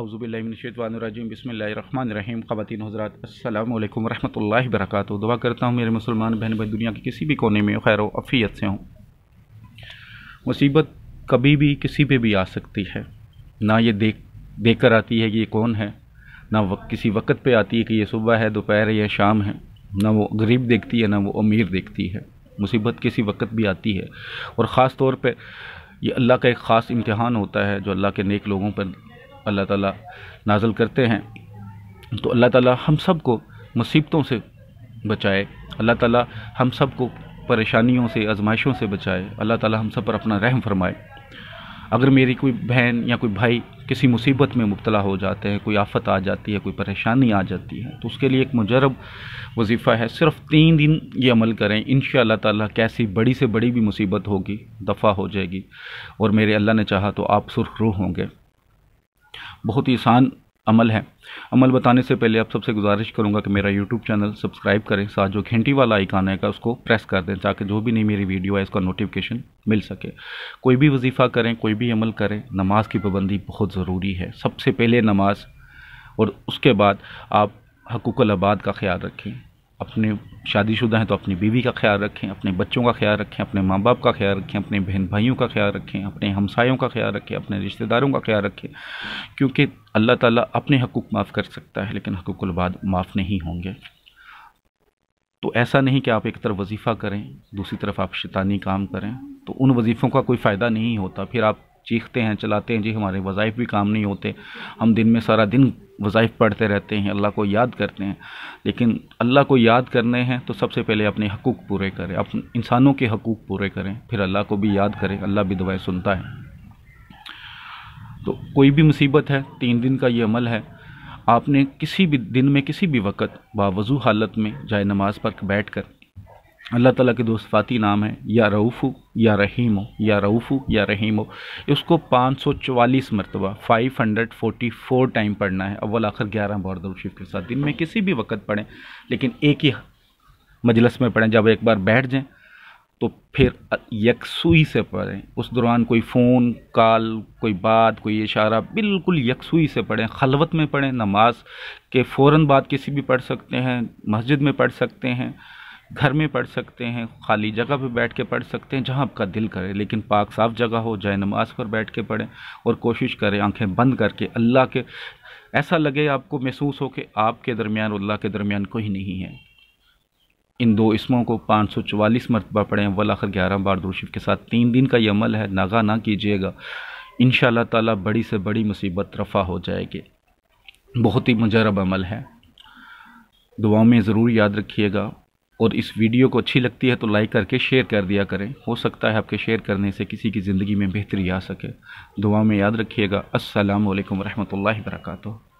اعوذباللہمنشیطوانراجیم بسم اللہ الرحمن الرحیم. خواتین حضرات، السلام علیکم ورحمۃ اللہ وبرکاتہ. دعا کرتا ہوں میرے مسلمان بہن بھائی دنیا کی کسی بھی کونے میں خیر و عفیت سے ہوں. مصیبت کبھی بھی کسی پہ بھی آ سکتی ہے. نہ یہ دیکھ دیکھ کر آتی ہے کہ یہ کون ہے. نہ کسی وقت پہ آتی ہے کہ یہ صبح ہے، دوپہر ہے یا شام ہے. نہ وہ غریب دیکھتی ہے، نہ وہ امیر دیکھتی ہے. مصیبت کسی وقت بھی آتی ہے. اور خاص طور پہ یہ اللہ کا ایک خاص امتحان ہوتا ہے جو اللہ کے نیک لوگوں پر اللہ تعالیٰ نازل کرتے ہیں۔ تو اللہ تعالیٰ ہم سب کو مصیبتوں سے بچائے، اللہ تعالیٰ ہم سب کو پریشانیوں سے، آزمائشوں سے بچائے۔ اللہ تعالیٰ ہم سب پر اپنا رحم فرمائے۔ اگر میری کوئی بہن یا کوئی بھائی کسی مصیبت میں مبتلا ہو جاتے ہیں، کوئی آفت آ جاتی ہے، کوئی پریشانی آ جاتی ہے، تو اس کے لیے ایک مجرب وظیفہ ہے۔ صرف تین دن یہ عمل کریں انشاء اللہ تعالیٰ کیسی بڑی سے بڑی بھی مصیبت ہوگی، دفع ہو جائے گی۔ اور میرے اللہ نے چاہا تو آپ سرخ روح ہوں گے۔ بہت ہی آسان عمل ہے۔ عمل بتانے سے پہلے آپ سب سے گزارش کروں گا کہ میرا یوٹیوب چینل سبسکرائب کریں، ساتھ جو گھنٹی والا آئیکان ہے کا اس کو پریس کر دیں تاکہ جو بھی نہیں میری ویڈیو ہے، اس کا نوٹیفیکیشن مل سکے۔ کوئی بھی وظیفہ کریں، کوئی بھی عمل کریں، نماز کی پابندی بہت ضروری ہے۔ سب سے پہلے نماز اور اس کے بعد آپ حقوق العباد کا خیال رکھیں۔ اپنے شادی شدہ ہیں تو اپنی بیوی کا خیال رکھیں، اپنے بچوں کا خیال رکھیں، اپنے ماں باپ کا خیال رکھیں، اپنے بہن بھائیوں کا خیال رکھیں، اپنے ہمسایوں کا خیال رکھیں، اپنے رشتہ داروں کا خیال رکھیں، کیونکہ اللہ تعالیٰ اپنے حقوق معاف کر سکتا ہے، لیکن حقوق الباد معاف نہیں ہوں گے۔ تو ایسا نہیں کہ آپ ایک طرف وظیفہ کریں، دوسری طرف آپ شیطانی کام کریں، تو ان وظیفوں کا کوئی فائدہ نہیں ہوتا۔ پھر آپ چیختے ہیں، چلاتے ہیں۔ جی ہمارے وظائف بھی کام نہیں ہوتے۔ ہم دن میں سارا دن وظائف پڑھتے رہتے ہیں۔ اللہ کو یاد کرتے ہیں۔ لیکن اللہ کو یاد کرنے ہیں تو سب سے پہلے اپنے حقوق پورے کریں۔ اپنے انسانوں کے حقوق پورے کریں۔ پھر اللہ کو بھی یاد کریں۔ اللہ بھی دعائیں سنتا ہے۔ تو کوئی بھی مصیبت ہے، تین دن کا یہ عمل ہے۔ آپ نے کسی بھی دن میں کسی بھی وقت باوضو حالت میں جائے نماز پر بیٹھ کر اللہ تعالیٰ کے دوست فاتی نام ہے یا رعوف یا رحیم ہو یا رعوف یا رحیم ہو اس کو پانچ سو چوالیس مرتبہ five hundred forty four time پڑھنا ہے۔ اول، آخر، گیارہ بار الشیف کے ساتھ۔ دن میں کسی بھی وقت پڑھیں، لیکن ایک ہی مجلس میں پڑھیں۔ جب ایک بار بیٹھ جائیں، تو پھر یکسوئی سے پڑھیں۔ اس دوران کوئی فون، کال، کوئی بات، کوئی اشارہ، بالکل یکسوئی سے پڑھیں۔ خلوت میں پڑھیں، نماز کے فوراً بعد کسی بھی پڑھ سکتے ہیں، مسجد میں پڑھ سکتے ہیں۔ گھر میں پڑھ سکتے ہیں، خالی جگہ پہ بیٹھ کے پڑھ سکتے ہیں جہاں آپ کا دل کرے، لیکن پاک صاف جگہ ہو، جائے نماز پر بیٹھ کے پڑھیں اور کوشش کریں آنکھیں بند کر کے اللہ کے، ایسا لگے آپ کو محسوس ہو کہ آپ کے درمیان اللہ کے درمیان کوئی نہیں ہے۔ ان دو اسموں کو پانچ سو چوالیس مرتبہ پڑھیں۔ ولاخر گیارہ بار دوشف کے ساتھ تین دن کا یہ عمل ہے۔ ناغا نہ کیجیے گا۔ ان شاء اللہ تعالیٰ بڑی سے بڑی مصیبت رفع ہو جائے گی۔ بہت ہی مجرب عمل ہے۔ دعاؤں میں ضرور یاد رکھیے گا۔ اور اس ویڈیو کو اچھی لگتی ہے تو لائک کر کے شیئر کر دیا کریں۔ ہو سکتا ہے آپ کے شیئر کرنے سے کسی کی زندگی میں بہتری آ سکے۔ دعا میں یاد رکھیے گا۔ السلام علیکم ورحمۃ اللہ وبرکاتہ۔